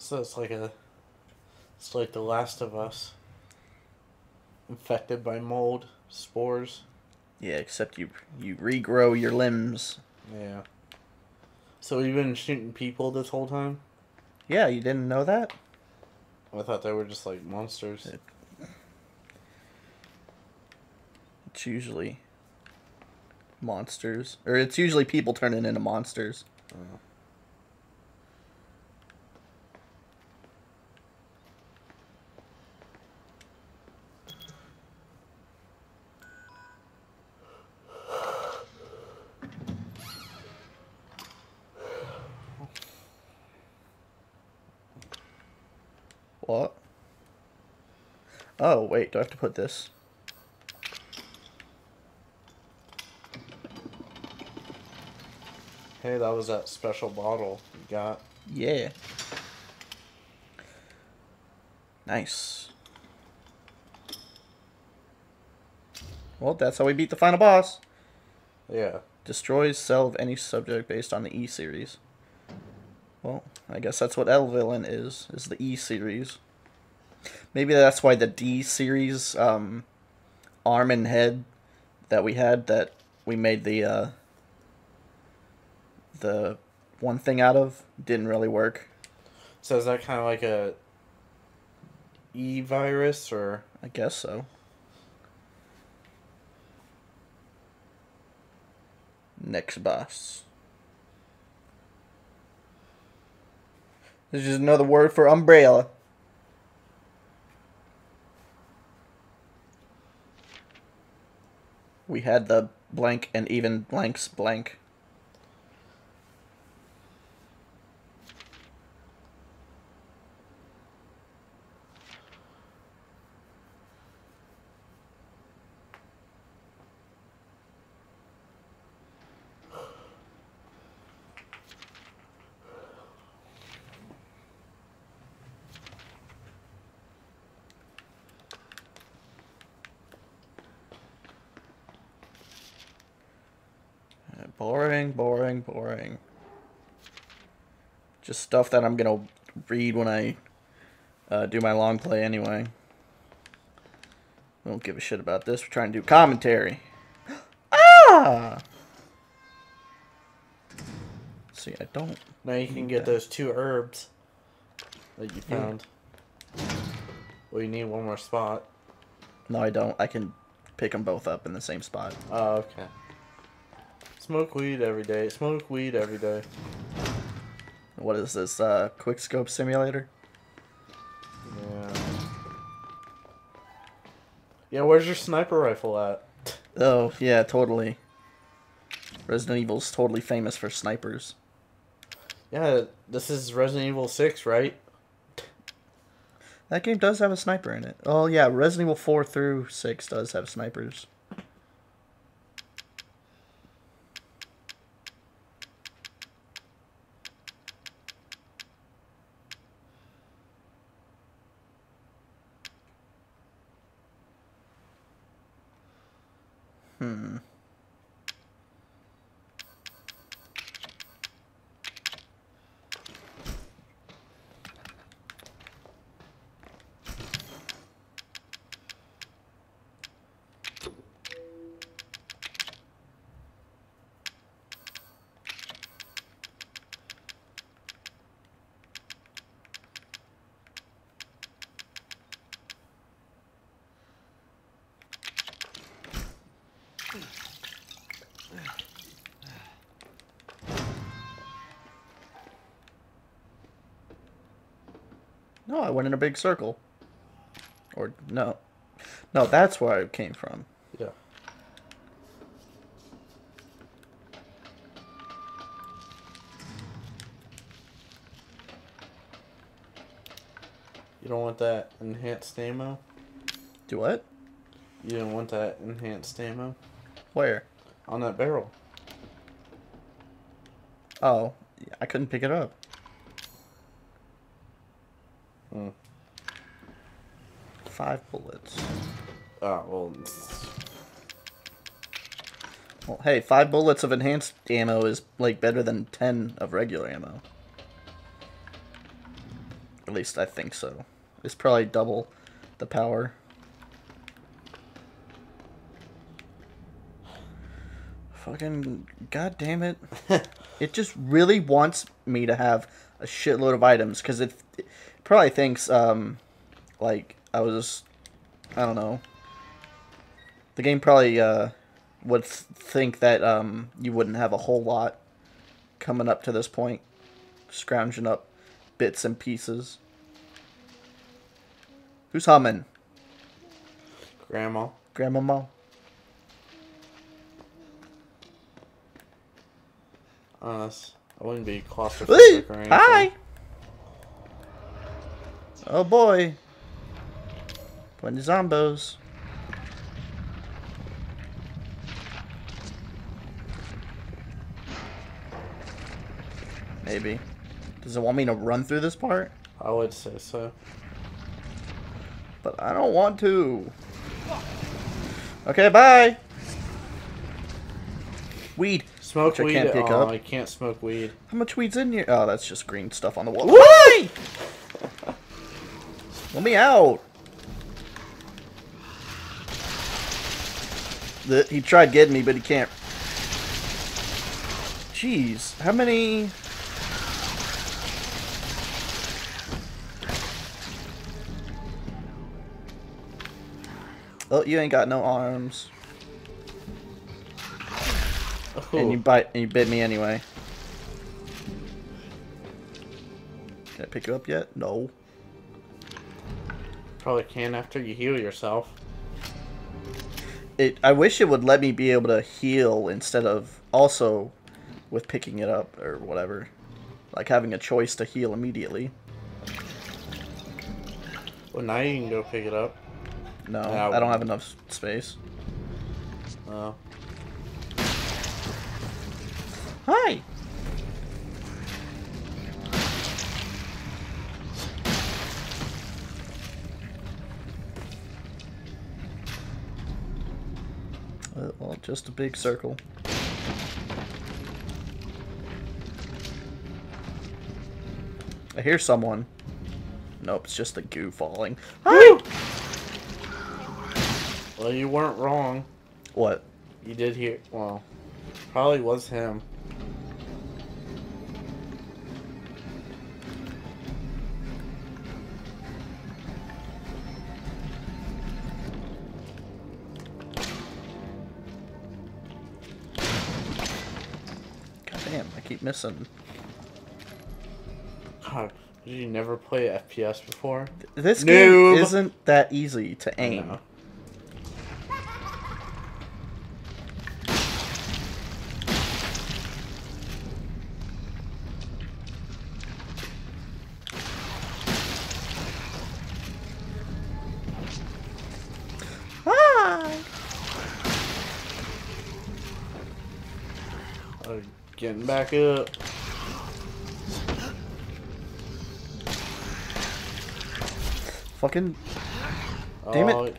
So it's like a. It's like The Last of Us. Infected by mold, spores. Yeah, except you you regrow your limbs. Yeah. So you've been shooting people this whole time? Yeah, you didn't know that? I thought they were just like monsters. It's usually monsters, or it's usually people turning into monsters. Oh. What? Oh, wait, do I have to put this? Hey, that was that special bottle you got. Yeah. Nice. Well, that's how we beat the final boss. Yeah. Destroys cell of any subject based on the E series. Well, I guess that's what Eveline is, is the E series. Maybe that's why the D series um, arm and head that we had that we made the uh, the one thing out of didn't really work. So is that kind of like a E virus or I guess so. Next boss. This is another word for umbrella. We had the blank and even blanks blank. Boring, boring, boring. Just stuff that I'm gonna read when I uh, do my long play anyway. We don't give a shit about this. We're trying to do commentary. ah! See, I don't. now you can get Okay. those two herbs that you Yeah. found. Well, you need one more spot. No, I don't. I can pick them both up in the same spot. Oh, okay. Smoke weed every day. Smoke weed every day. What is this? Uh, quick scope simulator? Yeah. Yeah, where's your sniper rifle at? Oh yeah, totally. Resident Evil's totally famous for snipers. Yeah, this is Resident Evil 6, right? That game does have a sniper in it. Oh yeah, Resident Evil 4 through 6 does have snipers. Hmm. No, I went in a big circle. Or no. No, that's where I came from. Yeah. You don't want that enhanced ammo? Do what? You don't want that enhanced ammo? Where? On that barrel. Oh, I couldn't pick it up. Five bullets. Oh, well. Well, hey, five bullets of enhanced ammo is like better than ten of regular ammo. At least I think so. It's probably double the power. Fucking god damn it. it just really wants me to have a shitload of items because it probably thinks um like I was just, I don't know. The game probably uh would th- think that um you wouldn't have a whole lot coming up to this point, scrounging up bits and pieces. Who's humming? Grandma. Grandmama? Honest. I wouldn't be claustrophobic or anything. Hi! Oh boy. Plenty zombos. Maybe. Does it want me to run through this part? I would say so. But I don't want to. Okay, bye. Weed. Smoke Which I weed. can't pick oh, up. I can't smoke weed. How much weed's in here? Oh, that's just green stuff on the wall. Why? Let me out. The, he tried getting me, but he can't. Jeez, how many? Oh, you ain't got no arms, and you oh. bite and you bit me anyway. Can I pick you up yet? No. Probably can after you heal yourself. It. I wish it would let me be able to heal instead of also with picking it up or whatever, like having a choice to heal immediately. Well, now you can go pick it up. No, Yeah, I don't have enough space. Oh. Hi. Just a big circle. I hear someone. Nope, it's just the goo falling. Hi! Well, you weren't wrong. What? You did hear. Well, probably was him. I keep missing. God, did you never play FPS before? This Noob. game isn't that easy to aim. No. Getting back up. Fucking Damn it.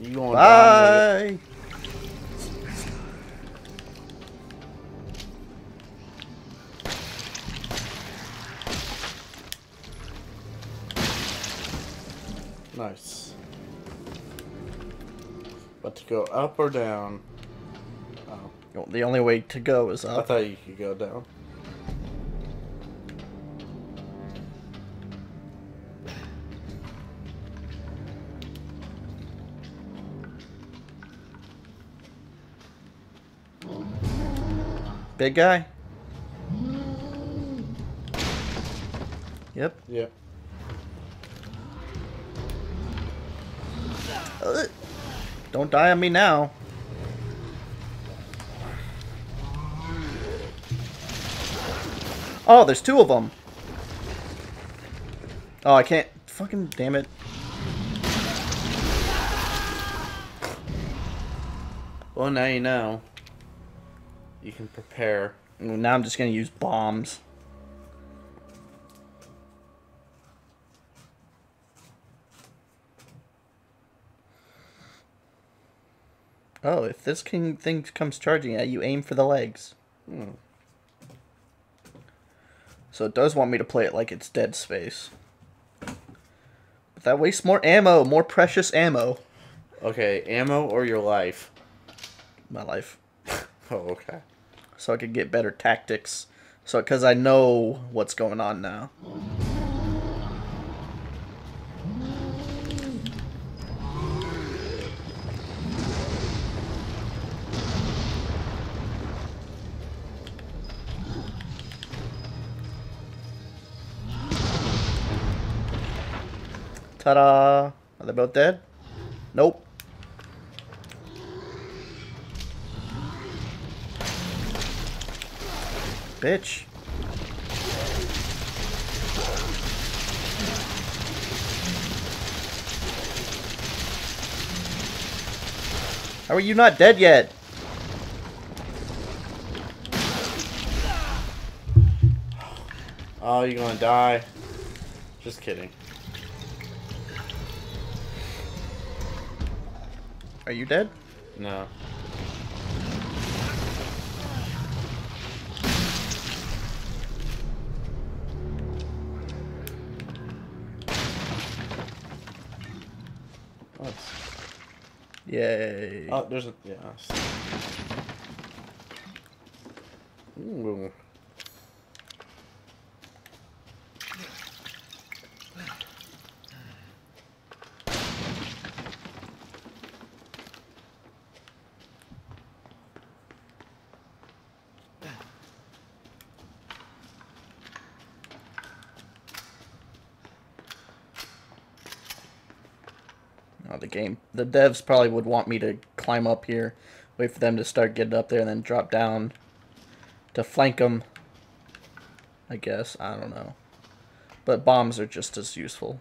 You going bye! Nice. But to go up or down? The only way to go is up. I thought you could go down. Big guy? Yep. Yep. Don't die on me now. Oh, there's two of them. Oh, I can't. Fucking damn it. Well, now you know. You can prepare. Now I'm just gonna use bombs. Oh, if this king thing comes charging at you, aim for the legs. Hmm. So it does want me to play it like it's Dead Space. But that wastes more ammo, more precious ammo. Okay, ammo or your life? My life. Oh, okay. So I could get better tactics. So, because I know what's going on now. Ta-da! Are they both dead? Nope. Bitch. How are you not dead yet? Oh, you're gonna die. Just kidding. Are you dead? No. Oh, it's- Yay. oh, there's a yeah. Ooh. Game. The devs probably would want me to climb up here, wait for them to start getting up there, and then drop down to flank them. I guess. I don't know. But bombs are just as useful.